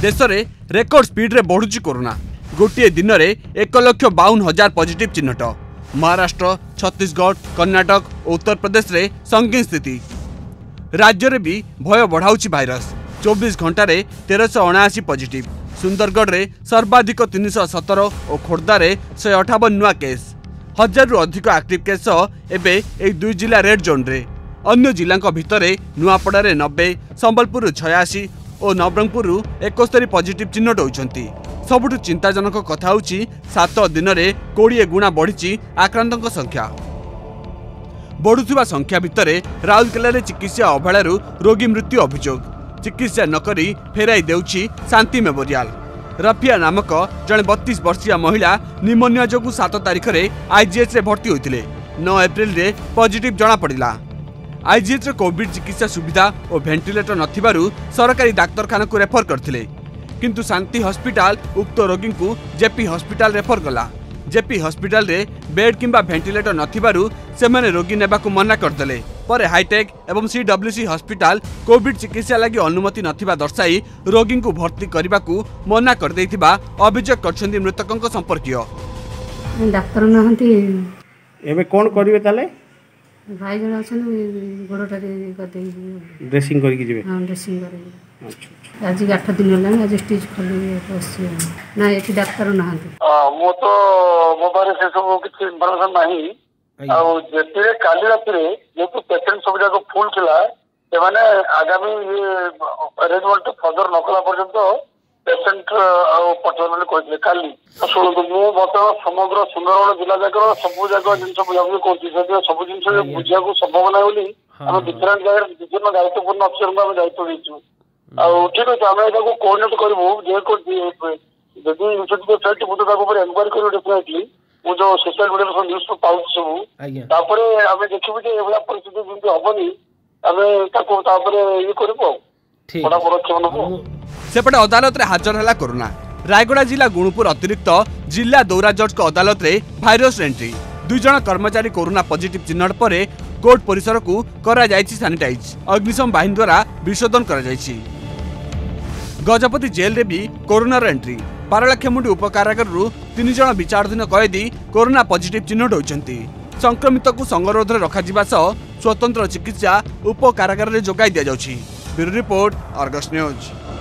देश देशले record speed स्पिड्रे बढुँछ कोरोना गोटे दिन एकलक्षाउन हजार पजिट चिह्नट महाराष्ट्र छड कर्णाटक उत्तर प्रदेश प्रदेशले सङ्गीन स्थिति राज्य भी भय बढाउँछ भाइरस चौबिस घन्टा तेह्र सौ अनाशी पजिट सुन्दरगढ्ने सर्वाधिक तिनश सतर ओ खोर्धार शै अठाउन नुवा केस रु अधिक आक्टिभ केस एक दुई जिल्ला रेड जोन अन्य जिल्लाको भित्र नुवापडार नब्बे सम्बलपुरु छ ଓ ନବରଙ୍ଗପୁରରୁ ଏକସ୍ତରୀ ପଜିଟିଭ୍ ଚିହ୍ନଟ ହୋଇଛନ୍ତି ସବୁଠୁ ଚିନ୍ତାଜନକ କଥା ହେଉଛି ସାତ ଦିନରେ କୋଡ଼ିଏ ଗୁଣା ବଢ଼ିଛି ଆକ୍ରାନ୍ତଙ୍କ ସଂଖ୍ୟା ବଢ଼ୁଥିବା ସଂଖ୍ୟା ଭିତରେ ରାଉରକେଲାରେ ଚିକିତ୍ସା ଅବହେଳାରୁ ରୋଗୀ ମୃତ୍ୟୁ ଅଭିଯୋଗ ଚିକିତ୍ସା ନକରି ଫେରାଇ ଦେଉଛି ଶାନ୍ତି ମେମୋରିଆଲ ରଫିଆ ନାମକ ଜଣେ ବତିଶ ବର୍ଷିଆ ମହିଳା ନିମୋନିଆ ଯୋଗୁଁ ସାତ ତାରିଖରେ ଆଇଜିଏଚ୍ରେ ଭର୍ତ୍ତି ହୋଇଥିଲେ ନଅ ଏପ୍ରିଲରେ ପଜିଟିଭ୍ ଜଣାପଡ଼ିଲା आईजीएचर कोविड चिकित्सा सुविधा और भेन्टिलेटर नरकारी डाक्तखाना को रेफर करते कि शांति हस्पिटाल उक्त रोगी को जेपी हस्पिटाल रेफर कला जेपी हस्पिटाल रे बेड किंबा भेन्टिलेटर नमें रोगी ने मना करदे पर हाइटेक एवं सीडब्ल्यूसी हस्पिटाल कोविड चिकित्सा लगी अनुमति दर्शाई रोगी को भर्ती करने को मना कर अभोग कर मृतकों संपर्क डाक्तर ना एवं कौन करेंगे ଭାଇ ଜଣେ ଅଛନ୍ତି ଗୋଡ଼ଟାରେ କରିଦେଇକି ଡ୍ରେସିଂ କରିକି ଯିବେ ହଁ ଡ୍ରେସିଂ କରିକି ଆଜି ଆଠ ଦିନ ହେଲାଣି ଆଜି ଷ୍ଟିଚ୍ ଖୋଲି ବସିଛି ନା ଏଠି ଡାକ୍ତର ନାହାନ୍ତି ମୁଁ ତ ମୋ ପାଖରେ ସେସବୁ କିଛି ଇନଫର୍ମେସନ ନାହିଁ ଆଉ ଯେତିକି କାଲି ରାତିରେ ଯେହେତୁ ପେସେଣ୍ଟ ସବୁ ଯାକ ଫୁଲ ଥିଲା ସେମାନେ ଆଗାମୀ ଆରେଞ୍ଜମେଣ୍ଟ ଫର୍ଦର ନ କଲା ପର୍ଯ୍ୟନ୍ତ ଆଉ ପର୍ଯ୍ୟଟନ କହିଥିଲେ କାଲି ଶୁଣନ୍ତୁ ମୁଁ ମଧ୍ୟ ସମଗ୍ର ସୁନ୍ଦରଗଡ଼ ଜିଲ୍ଲା ଯାକର ସବୁ ଯାକ ଜିନିଷ ବୁଝାବୁଝି କରୁଛି ସେଥିପାଇଁ ସବୁ ଜିନିଷ ବୁଝିବାକୁ ସମ୍ଭବ ନାହିଁ ବୋଲି ଆମେ ଡିଫରେଣ୍ଟ ଜାଗାରେ ବିଭିନ୍ନ ଦାୟିତ୍ୱପୂର୍ଣ୍ଣ ଅଫିସରଙ୍କୁ ଆମେ ଦାୟିତ୍ୱ ଦେଇଛୁ ଆଉ ଠିକ ଅଛି ଆମେ ତାକୁ କୋଅର୍ଡିନେଟ କରିବୁ ଯେହେତୁ ଯଦି ଯଦି ଫ୍ୟାକ୍ଟ ମୁଁ ତାକୁ ଉପରେ ଏନକ୍ୱାରି କରିବୁ ଡେଫିନେଟଲି ମୁଁ ଯୋଉ ସୋସିଆଲ ମିଡିଆରେ ସବୁ ନ୍ୟୁଜ୍ ପାଉଛି ସବୁ ତାପରେ ଆମେ ଦେଖିବୁ ଯେ ଏଭଳିଆ ପରିସ୍ଥିତି ଯେମିତି ହବନି ଆମେ ତାକୁ ତାପରେ ଇଏ କରିବୁ ଆଉ ବଡ ପଦକ୍ଷେପ ନେବୁ ସେପଟେ ଅଦାଲତରେ ହାଜର ହେଲା କରୋନା ରାୟଗଡ଼ା ଜିଲ୍ଲା ଗୁଣୁପୁର ଅତିରିକ୍ତ ଜିଲ୍ଲା ଦୌରା ଜଜ୍ଙ୍କ ଅଦାଲତରେ ଭାଇରସ୍ ଏଣ୍ଟ୍ରି ଦୁଇଜଣ କର୍ମଚାରୀ କରୋନା ପଜିଟିଭ୍ ଚିହ୍ନଟ ପରେ କୋର୍ଟ ପରିସରକୁ କରାଯାଇଛି ସାନିଟାଇଜ୍ ଅଗ୍ନିଶମ ବାହିନୀ ଦ୍ୱାରା ବିଶୋଧନ କରାଯାଇଛି ଗଜପତି ଜେଲ୍ରେ ବି କରୋନାର ଏଣ୍ଟ୍ରି ପାରଳାକ୍ଷମୁଣ୍ଡି ଉପକାରାଗାରରୁ ତିନି ଜଣ ବିଚାରାଧୀନ କଏଦୀ କରୋନା ପଜିଟିଭ୍ ଚିହ୍ନଟ ହୋଇଛନ୍ତି ସଂକ୍ରମିତକୁ ସଙ୍ଗରୋଧରେ ରଖାଯିବା ସହ ସ୍ୱତନ୍ତ୍ର ଚିକିତ୍ସା ଉପକାରାଗାରରେ ଯୋଗାଇ ଦିଆଯାଉଛି ବ୍ୟୁରୋ ରିପୋର୍ଟ ଅର୍ଗସ୍ ନ୍ୟୁଜ୍